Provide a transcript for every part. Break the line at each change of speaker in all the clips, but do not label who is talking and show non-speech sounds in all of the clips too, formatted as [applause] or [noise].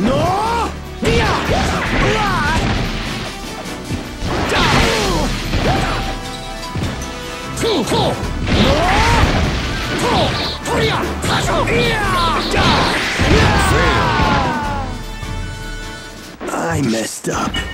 No! Here! Hua! Da! Fu! Fu! No! Fu! Hurry up! Kasho! Yeah! I messed up.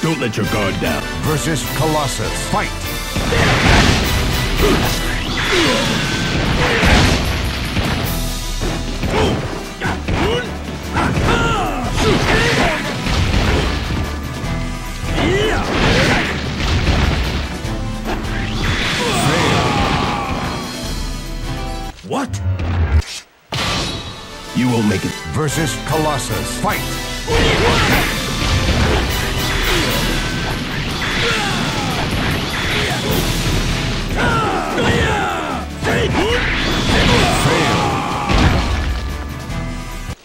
Don't let your guard down.
Versus Colossus. Fight!
What? You will make it.
Versus Colossus. Fight!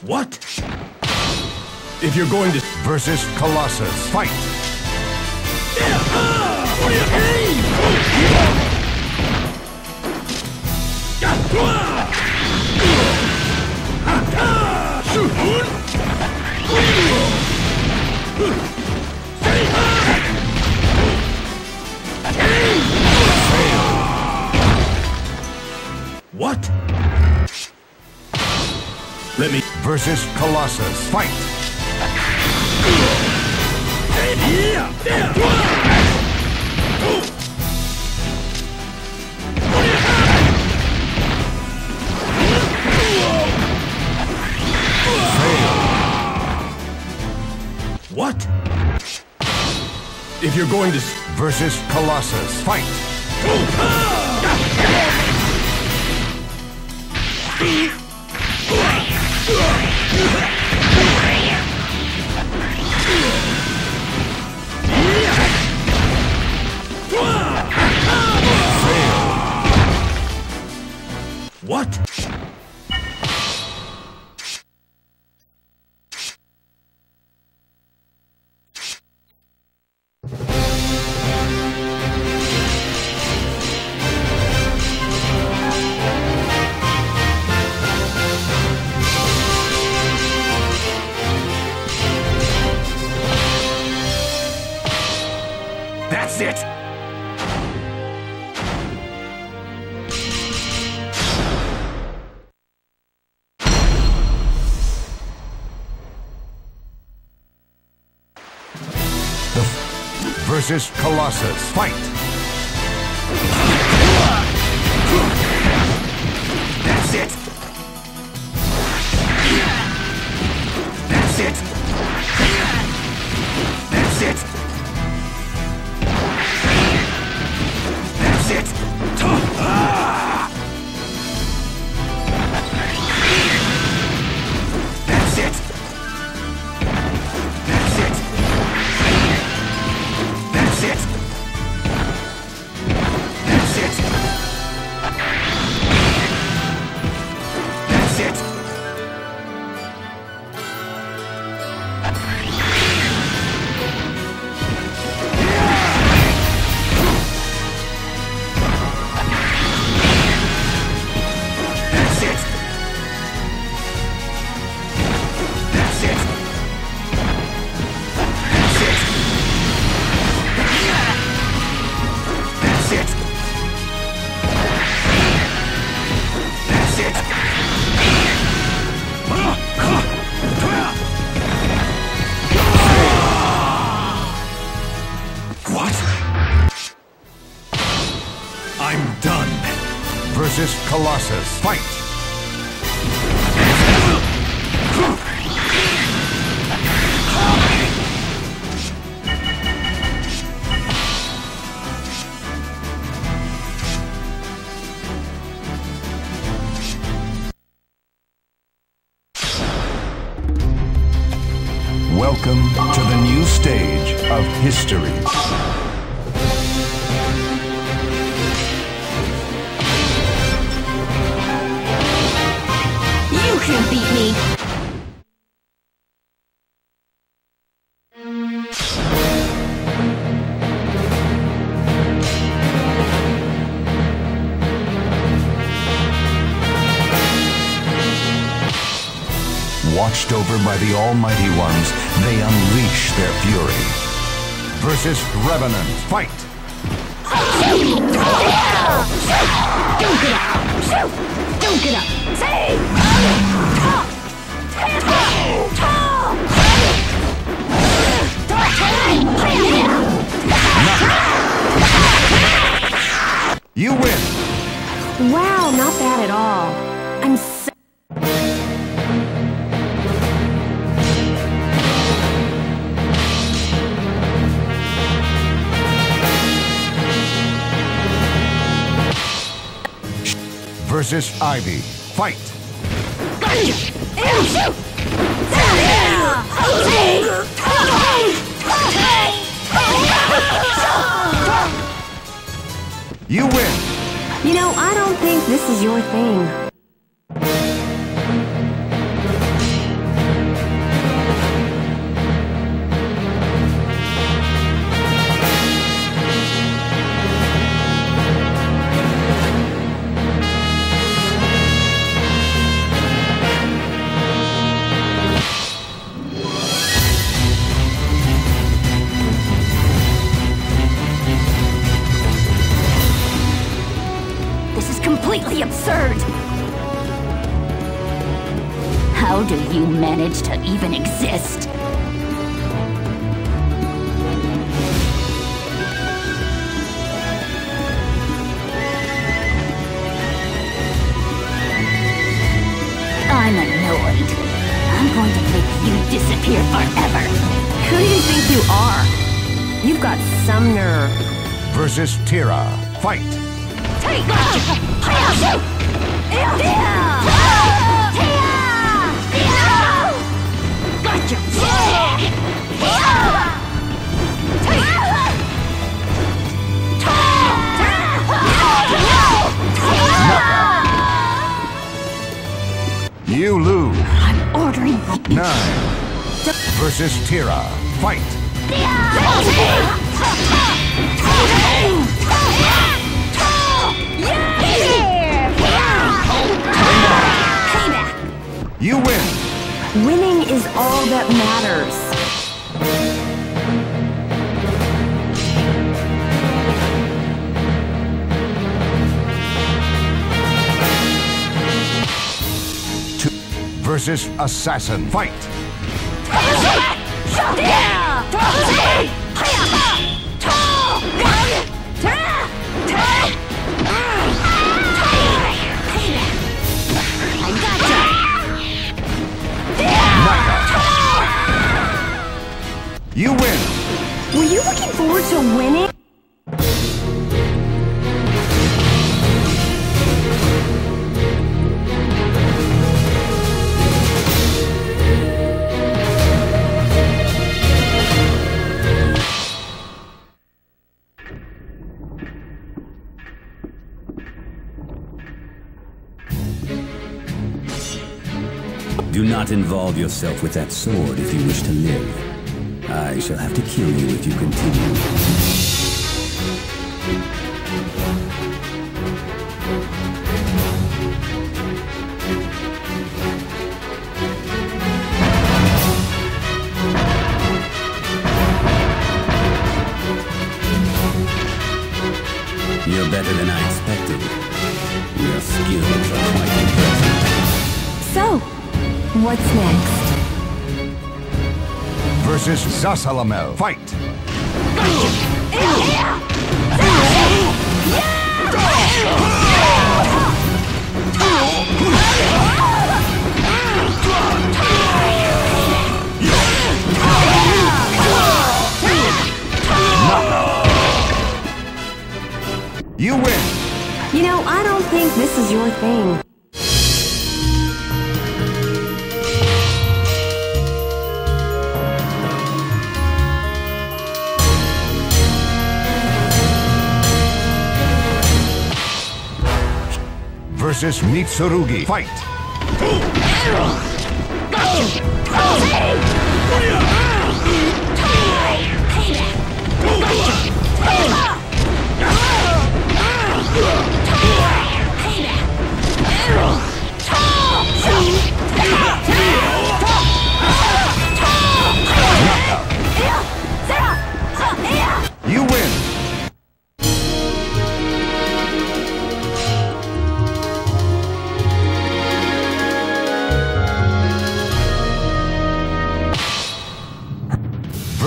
What? If you're going to...
Versus Colossus. Fight!
What? Let me...
Versus Colossus. Fight!
You're going to...
Versus Colossus. Fight! Colossus. Fight!
That's it! That's it! That's it!
Watched over by the Almighty Ones, they unleash their fury. Versus Revenant. Fight!
Don't get up! Don't get up!
You win!
Wow, not bad at all. I'm
Versus Ivy. Fight! You win!
You know, I don't think this is your thing. Manage to even exist? I'm annoyed. I'm going to make you disappear forever. Who do you think you are? You've got some nerve.
Versus Tira. Fight! You lose.
I'm ordering.
Nine. Versus Tira. Fight! You win!
Winning is all that matters.
Two. Versus Assassin. Fight! You win!
Were you looking forward to winning?
Do not involve yourself with that sword if you wish to live. I shall have to kill you if you continue.
Zasalamel. Fight! You win!
You know, I don't think this is your thing.
Versus Mitsurugi. Fight. You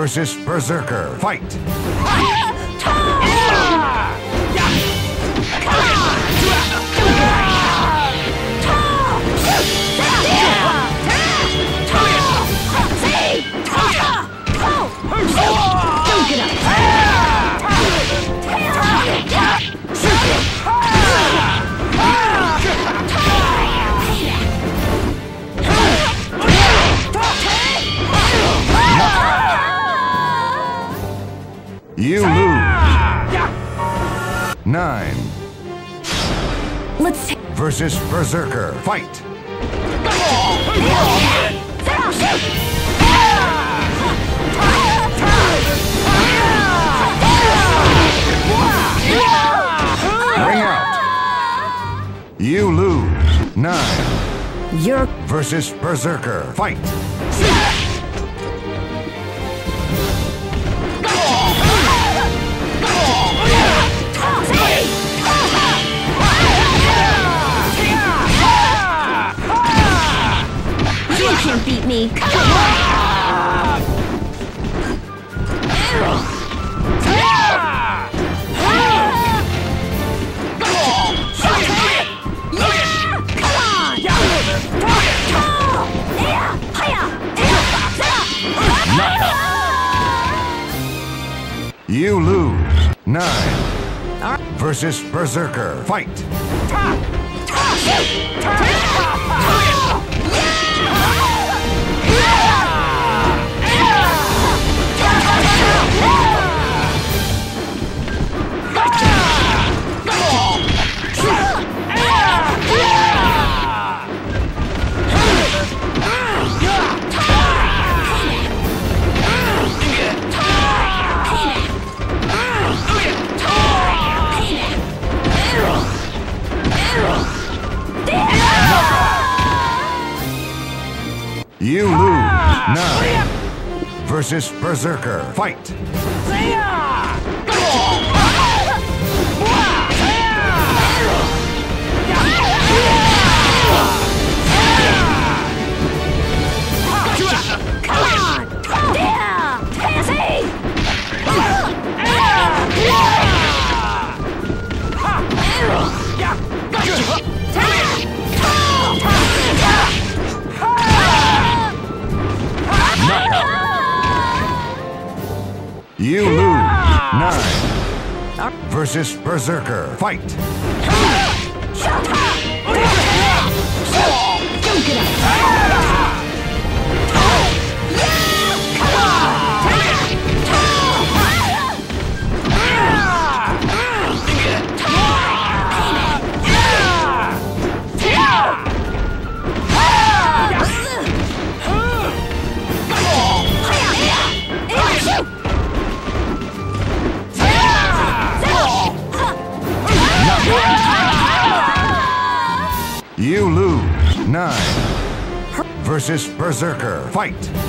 Versus Berserker. Fight. Nine.
Let's
Versus Berserker. Fight. Ring out. You lose. Nine.
your
Versus Berserker. Fight.
Can't beat me.
You lose. Nine. Versus Berserker. Fight. Nine. Versus Berserker. Fight. Versus Berserker. Fight. Berserker. Fight!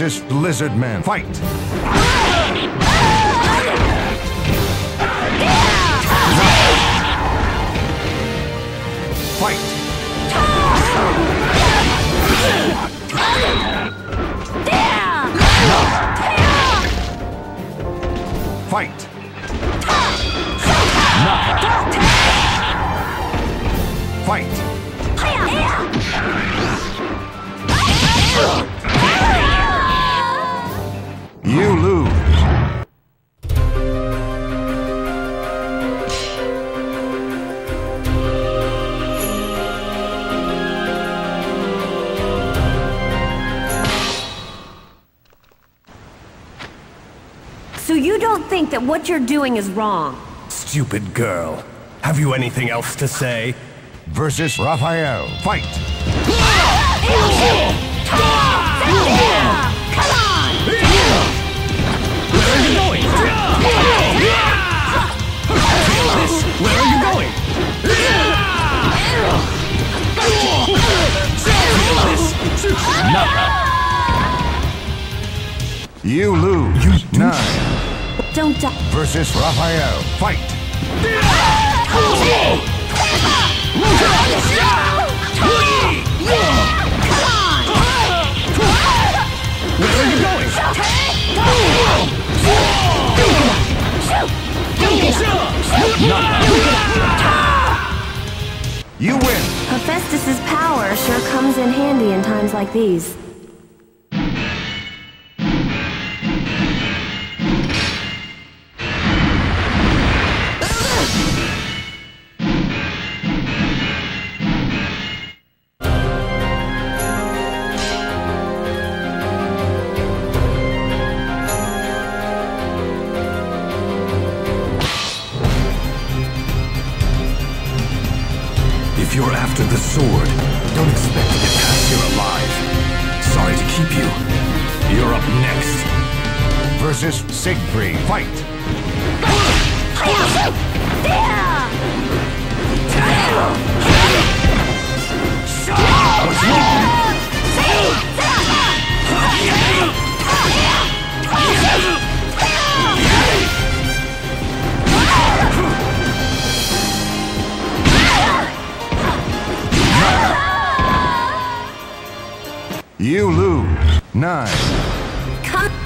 Versus Lizard Man. Fight! Fight! Fight! Fight!
That what you're doing is wrong?
Stupid girl. Have you anything else to say?
Versus Raphael. Fight!
Where are you going? Feel this? Where are you going? Feel this?
You lose. You Nine
Don't die.
versus Raphael. Fight!
Where are you going?
You win.
Hephaestus's power sure comes in handy in times like these.
Fight! You lose. Nine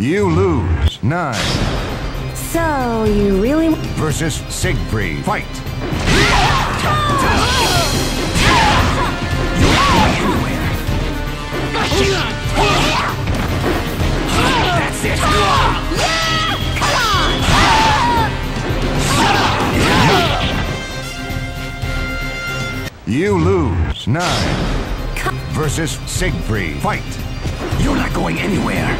You lose. Nine
So you really
versus Siegfried. Fight!
That's it.
You lose. Nine versus Siegfried. Fight!
You're not going anywhere.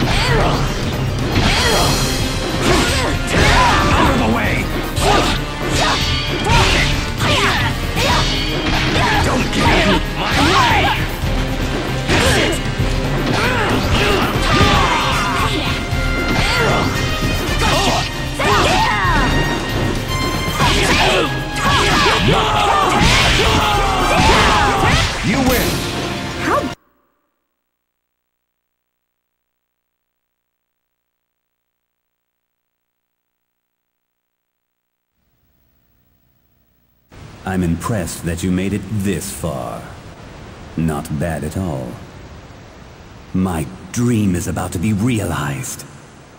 Out of the way. Don't get in my way. That's it.
I'm impressed that you made it this far. Not bad at all. My dream is about to be realized.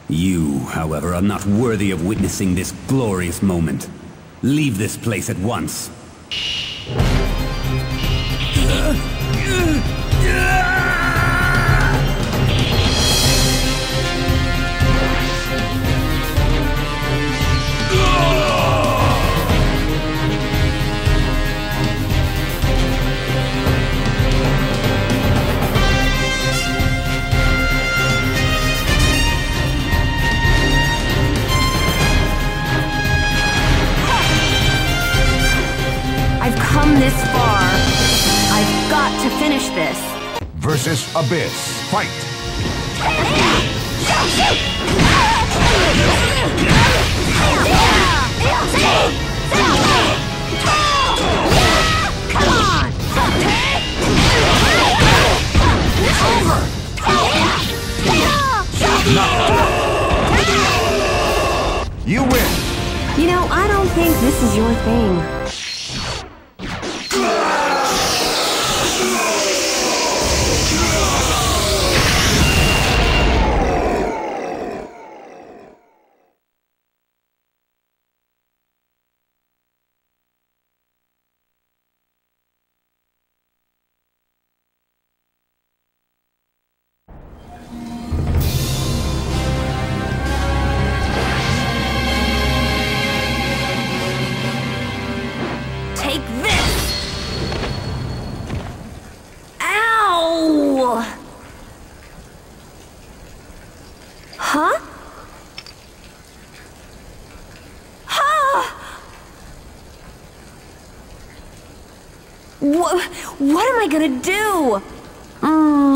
You, however, are not worthy of witnessing this glorious moment. Leave this place at once.
Versus Abyss. Fight! You win!
You know, I don't think this is your thing. Am I gonna do? Mm.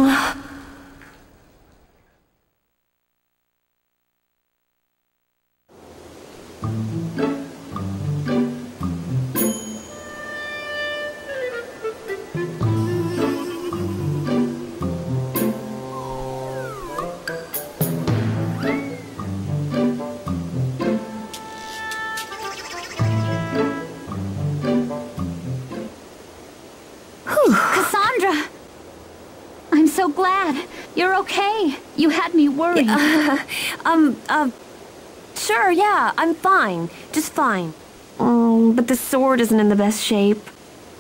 Worried. [laughs]
Um, uh, sure, yeah, I'm fine. Just fine. Mm, but the sword isn't in the best shape.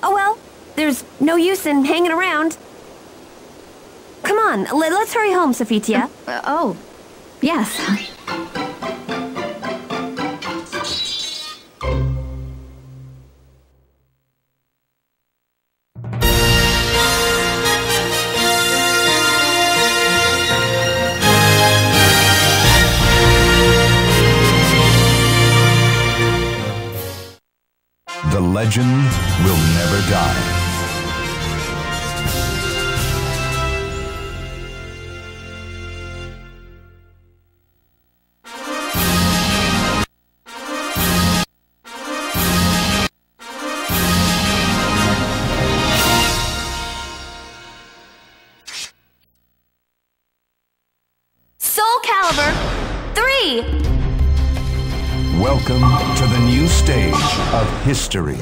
Oh well, there's no use in hanging around. Come on, let, us hurry home, Sophitia.
Uh, oh, yes.
Legend will never die.
Soul Calibur 3!
Welcome to the new stage of history.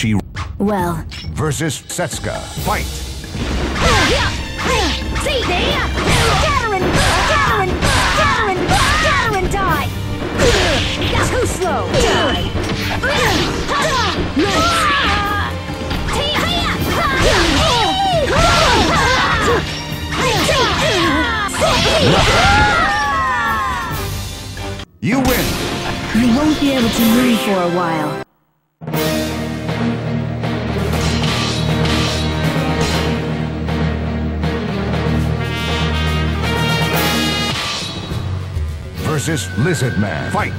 She
Well,
versus Setsuka. Fight!
See there? Die. Too slow. Die.
You win!
you won't be able to move for a while.
versus Lizard Man. Fight!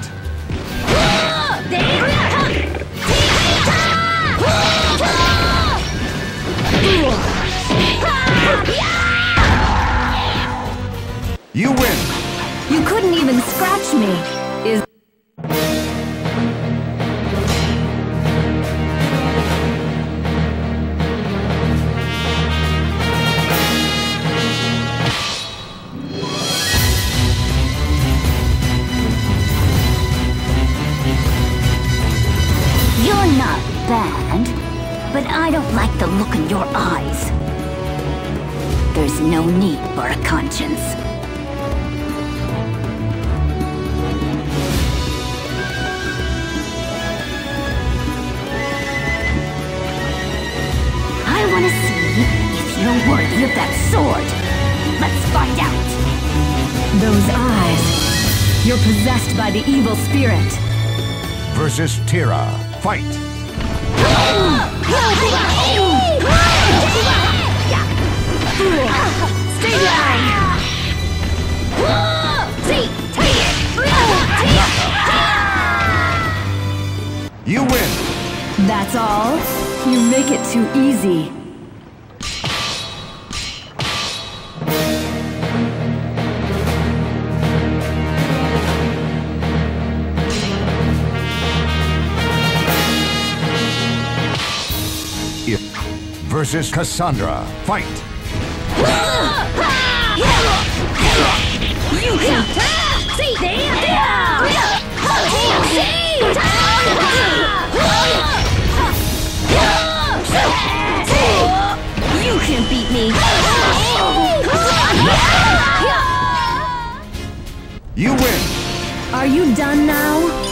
You win!
You couldn't even scratch me!
I want to see if you're worthy of that sword. Let's find out.
those eyes? You're possessed by the evil spirit.
Versus Tira. Fight! [gasps] You win!
That's all? You make it too easy.
If versus Cassandra. Fight!
You can see You can beat me.
You win!
Are you done now?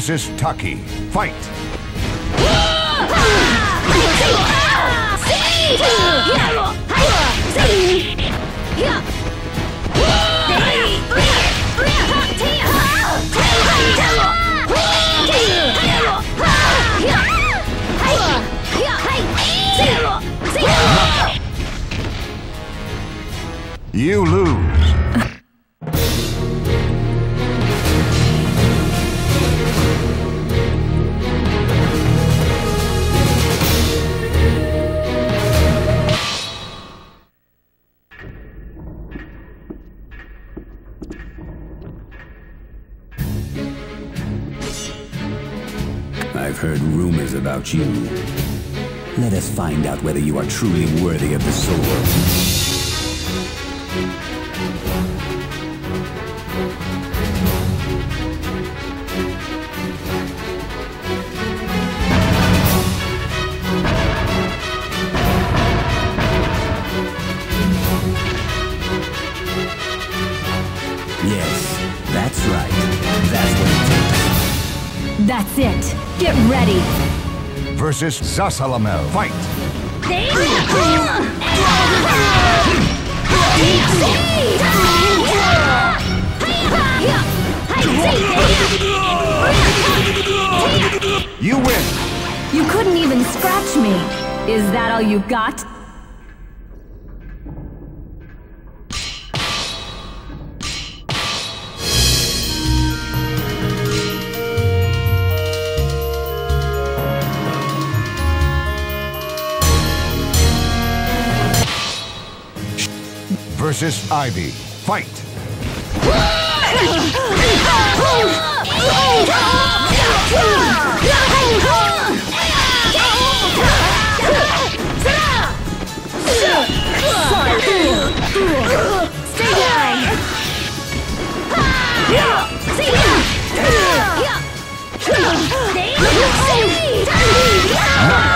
Versus Taki. Fight! You lose.
About you. Let us find out whether you are truly worthy of the sword. Yes, that's right. That's what it takes.
That's it. Get ready.
Versus Zasalamel. Fight! You win!
You couldn't even scratch me. Is that all you got?
Versus Ivy. Fight!
Stay down!
You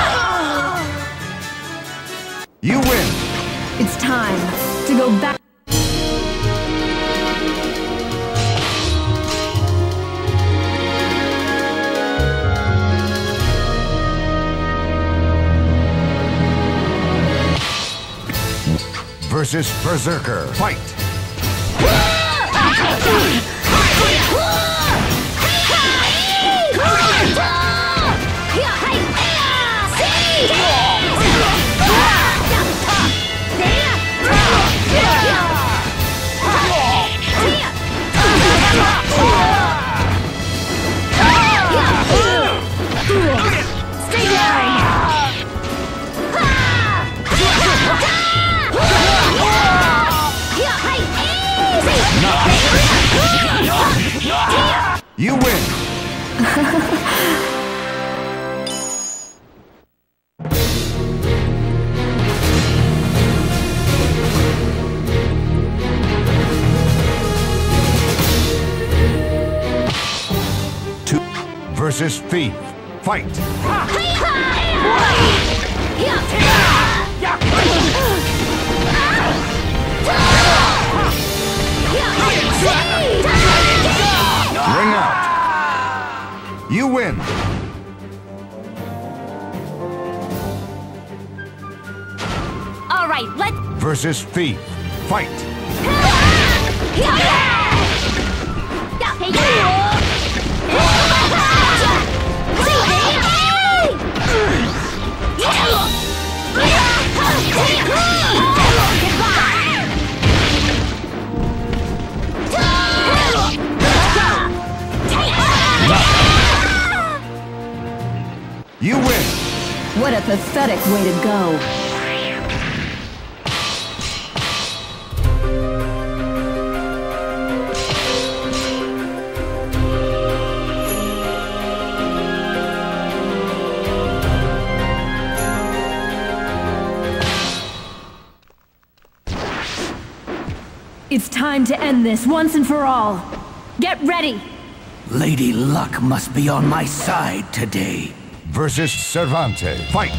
Versus Berserker. Fight! [laughs] You win! Two versus Thief. Fight! Ring out! You win!
All right, let's.
Versus Thief. Fight! You win!
What a pathetic way to go. It's time to end this once and for all. Get ready!
Lady Luck must be on my side today.
Versus Cervantes. Fight!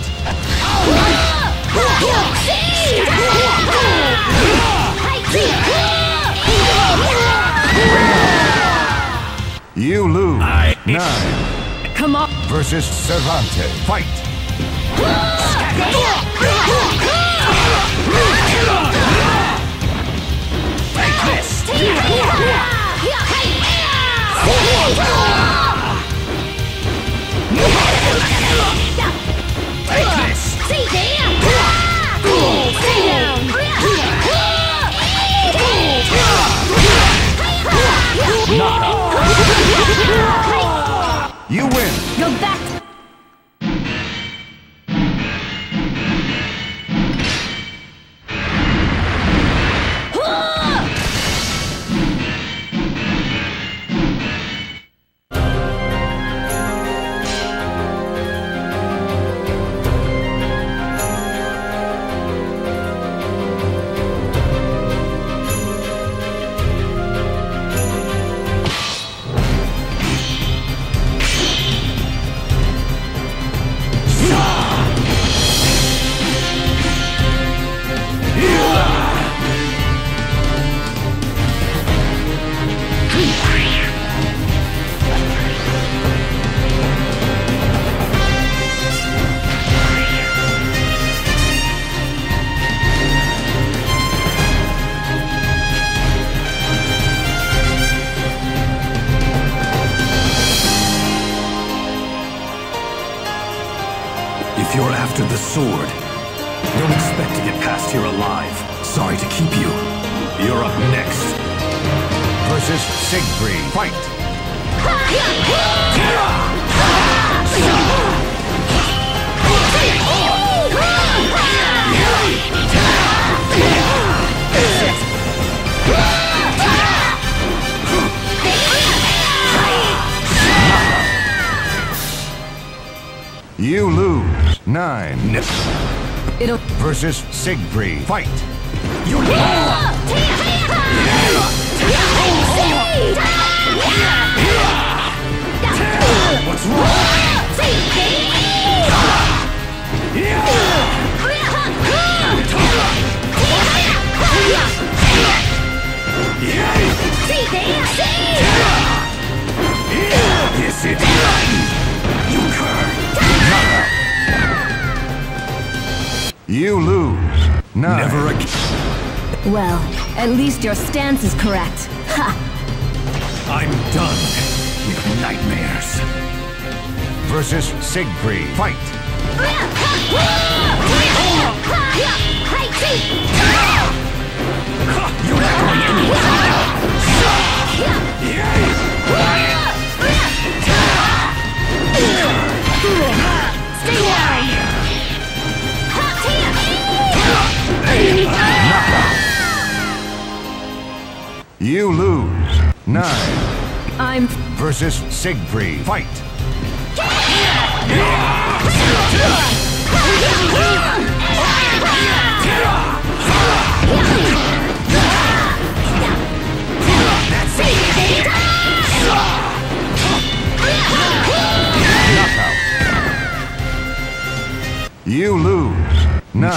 You lose. Nine
Come on!
versus Cervantes. Fight! Siegfried. Fight! Lose.
Never again.
Well, at least your stance is correct. Ha!
I'm done with nightmares.
versus Siegfried. Fight!
You're not going anywhere.
You lose. Nine
I'm.
versus Siegfried. Fight! Knockout. You lose. Nine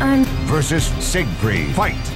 I'm.
Versus Siegfried. Fight!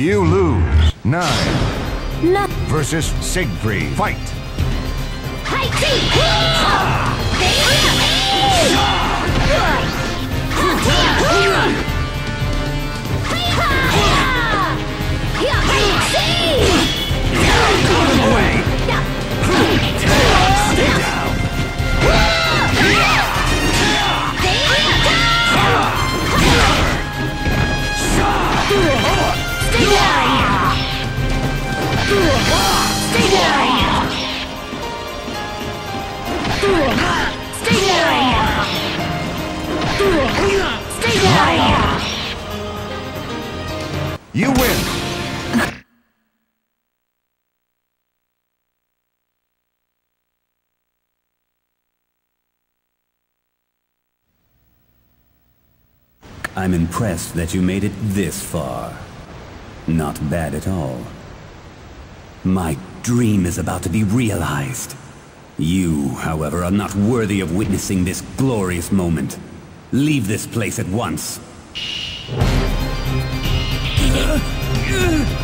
You lose. Nine
Not.
versus Siegfried. Fight! You
I'm impressed that you made it this far. Not bad at all. My dream is about to be realized. You, however, are not worthy of witnessing this glorious moment. Leave this place at once. [laughs]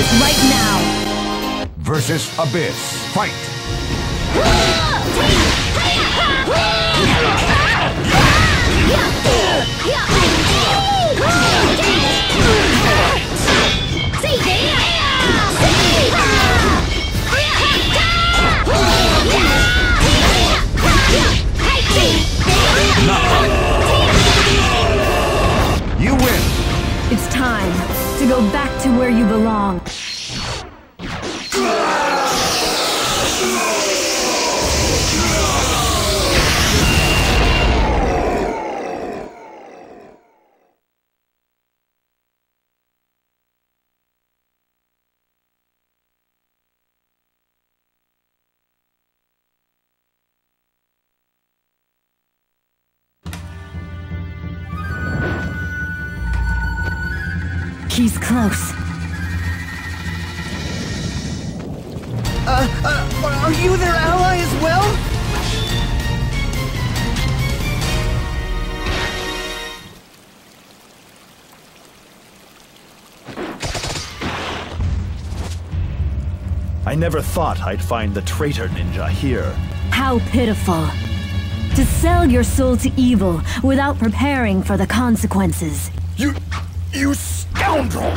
this right now.
Versus Abyss. Fight! [laughs]
where you belong. He's close.
Uh, are you their ally as well?
I never thought I'd find the traitor ninja here.
How pitiful. To sell your soul to evil without preparing for the consequences.
You. you scoundrel!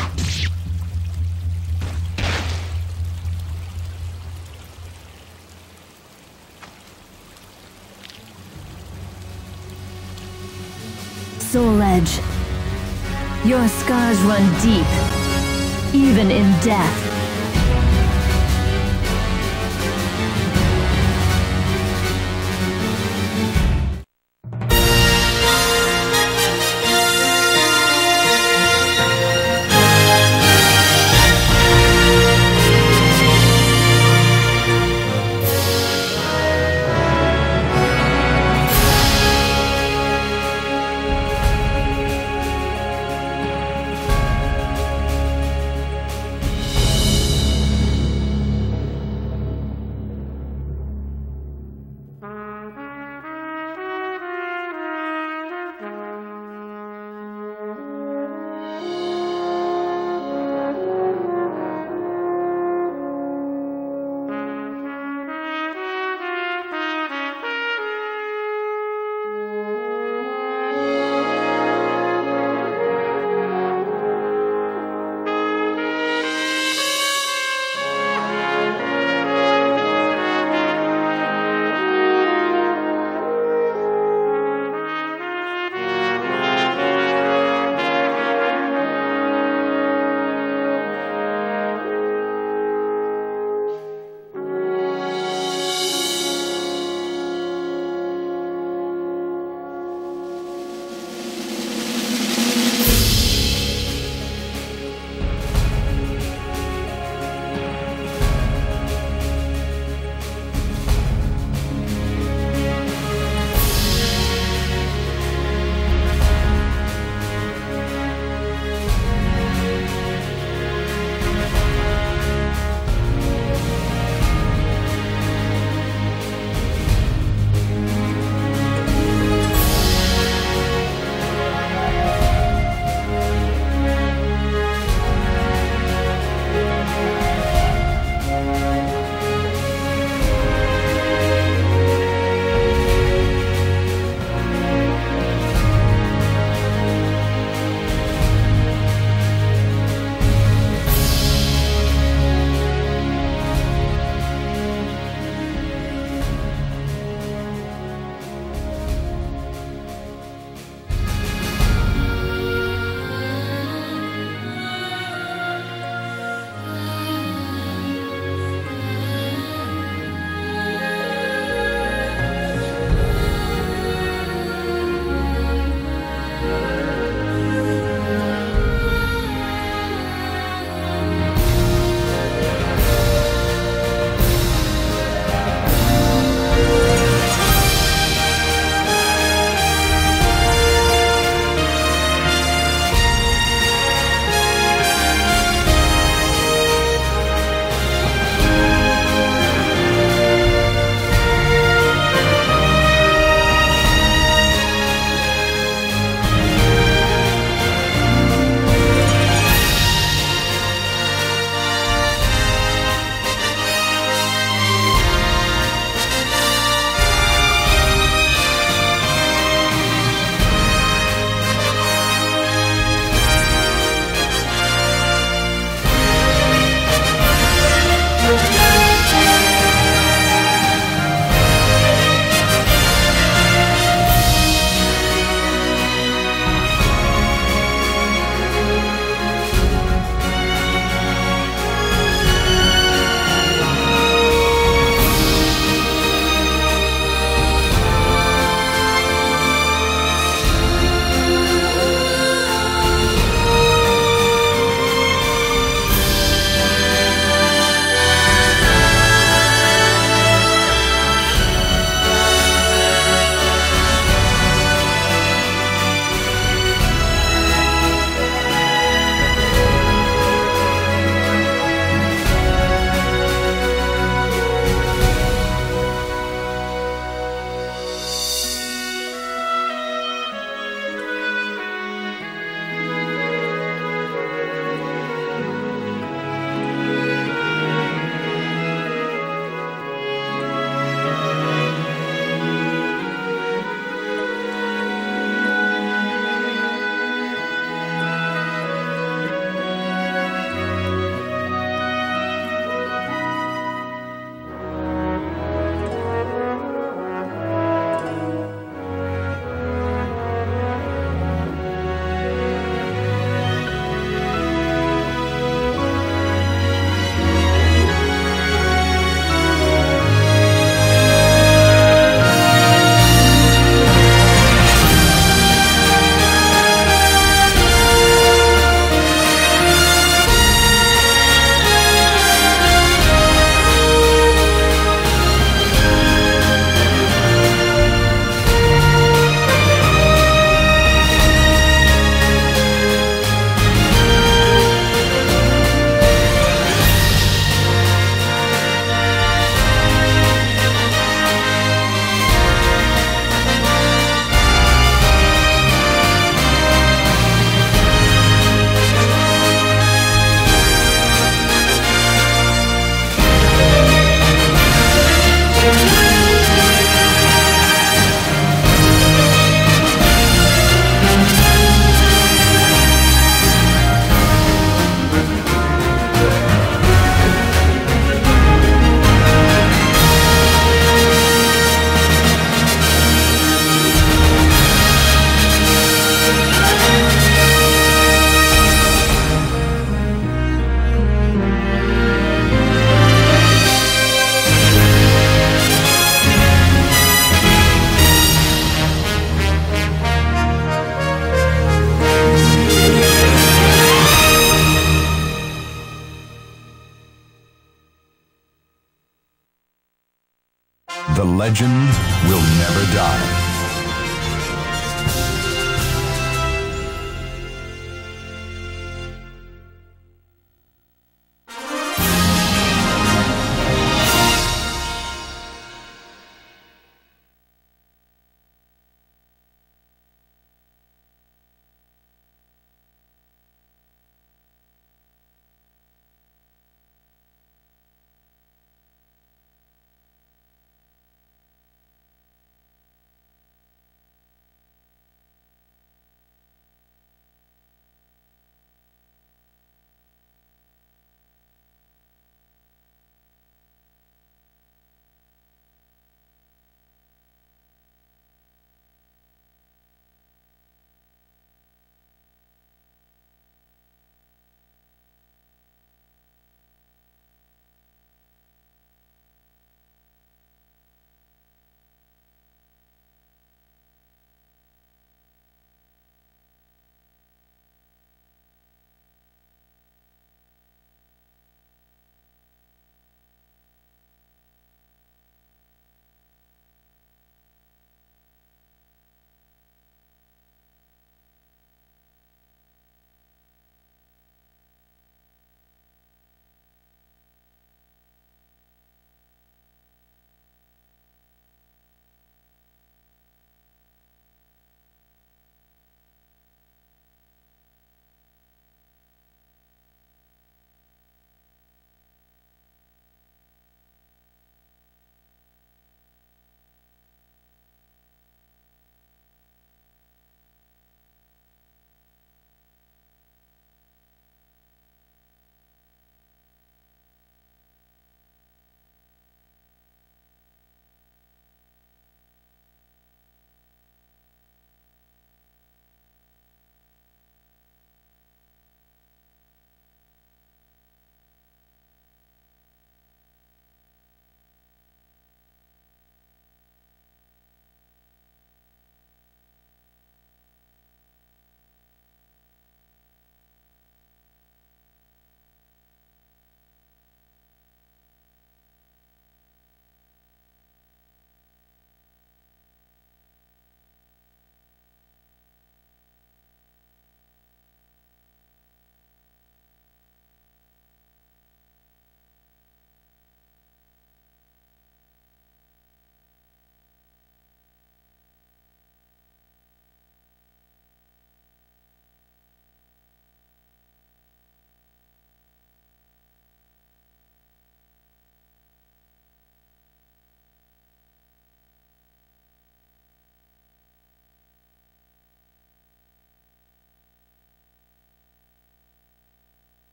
Soul Edge. Your scars run deep, even in death.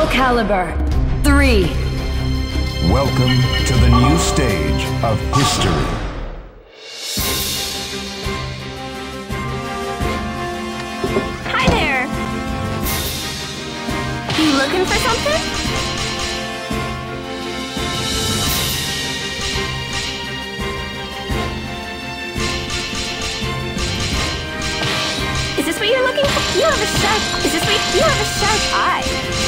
Soul Calibur 3.
Welcome to the new stage of history.
Hi there! You looking for something? Is this what you're looking for? You have a sharp... Is this what... You have a sharp eye.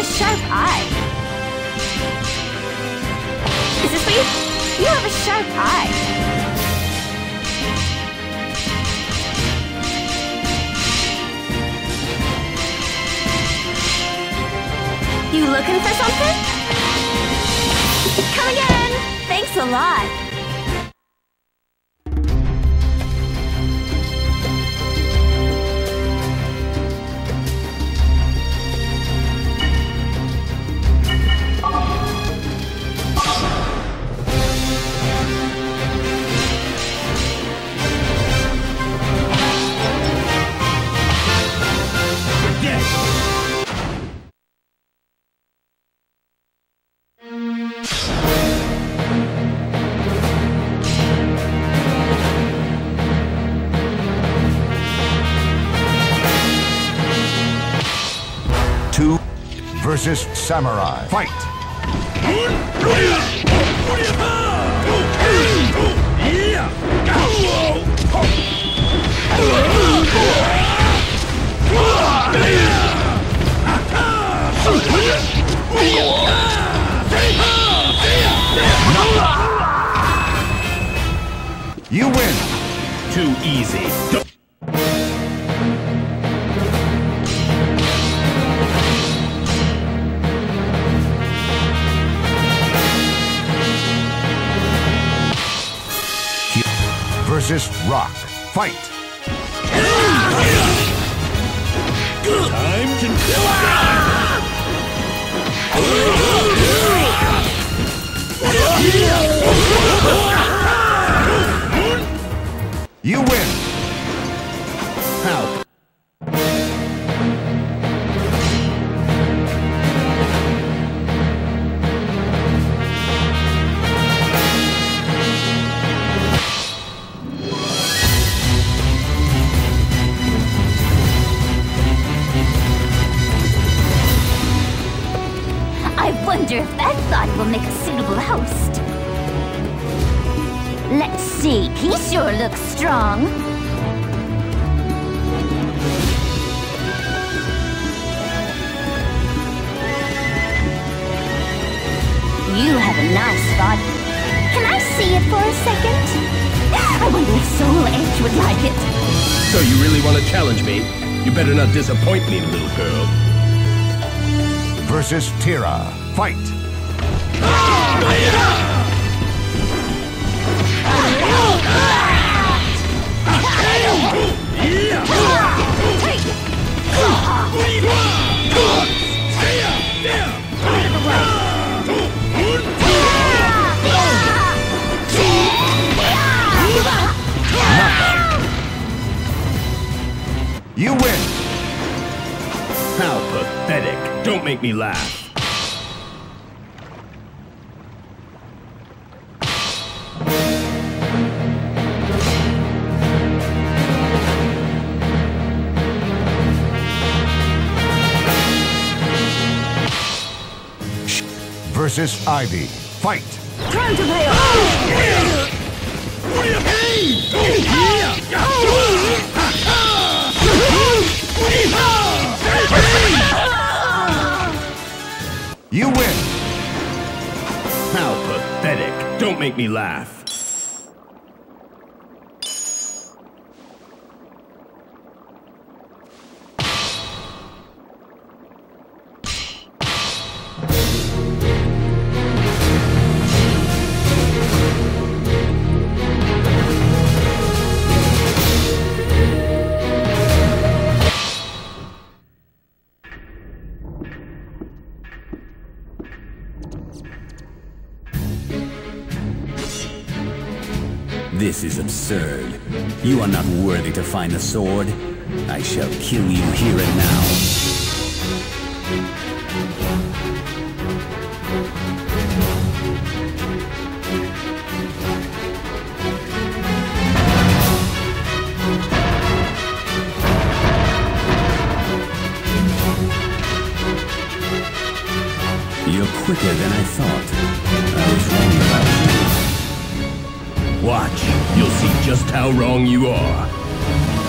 Have a sharp eye. Is this what you... You have a sharp eye. You looking for something? Come again! Thanks a lot.
Versus samurai. Fight! You win!
Too easy.
Versus rock. Fight!
Time to
You win!
Sure looks strong. You have a nice body. Can I see it for a second? I wonder if Soul Edge would like it.
So you really want to challenge me? You better not disappoint me, little girl.
Versus Tira. Fight! Ah! You win!
How pathetic. Don't make me laugh.
Versus Ivy. Fight!
Time to pay off!
You win!
How pathetic. Don't make me laugh.
This is absurd. You are not worthy to find the sword. I shall kill you here and now.
Just how wrong you are.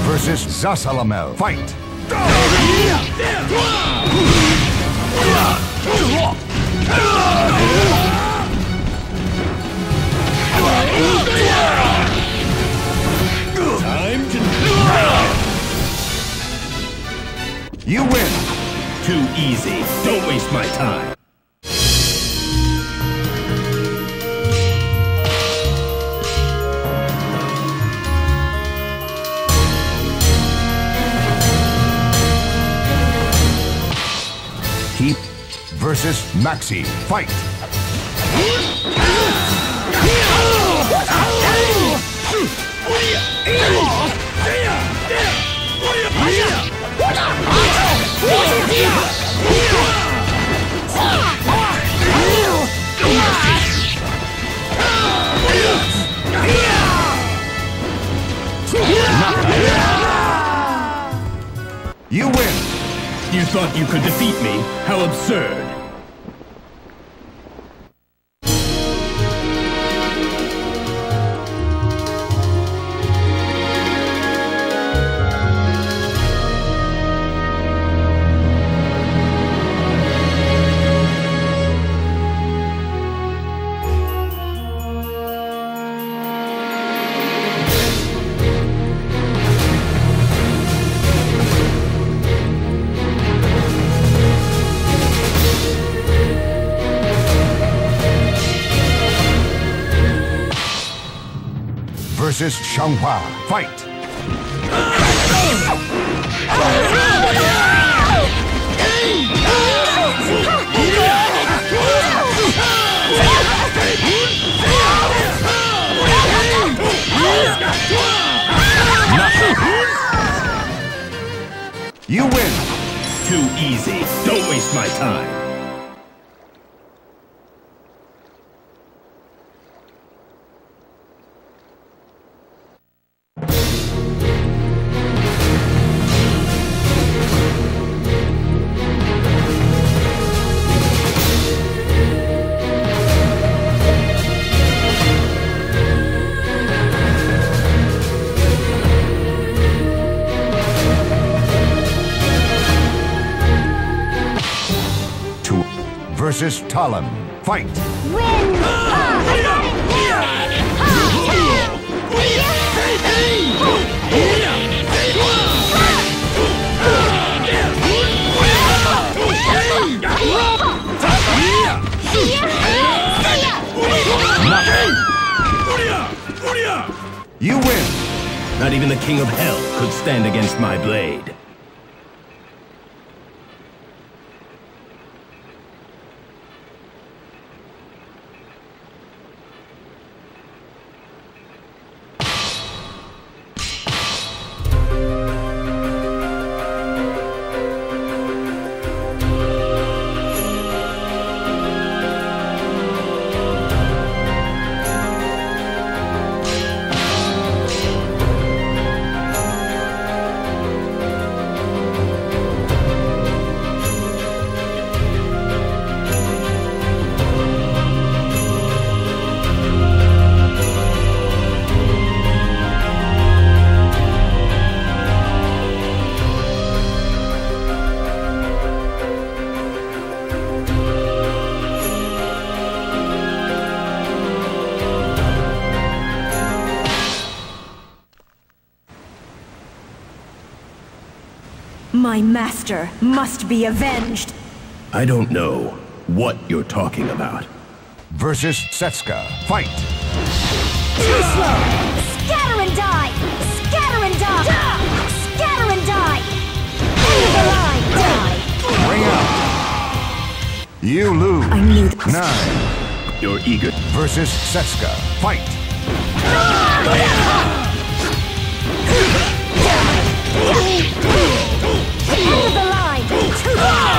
Versus Zasalamel. Fight!
Time to...
You win!
Too easy. Don't waste my time.
Versus Maxi. Fight! You win!
You thought you could defeat me? How absurd.
Xianghua. Fight! You win!
Too easy. Don't waste my time.
Versus Talim. Fight! You win!
Not even the king of hell could stand against my blade.
master must be avenged.
I don't know what you're talking about.
Versus Setsuka. Fight!
Too slow! Scatter and die! Scatter and die! Da! Scatter and die! End of the line! Die!
Bring out! You lose.
I knew this.
Nine.
You're eager.
Versus Setsuka. Fight!
Die! Ah!